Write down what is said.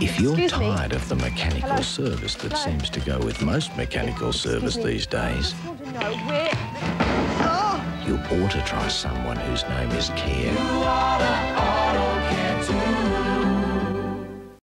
If you're Excuse me. tired of the mechanical Hello? service that Hello? seems to go with most mechanical service these days, Oh, you ought to try someone whose name is Care.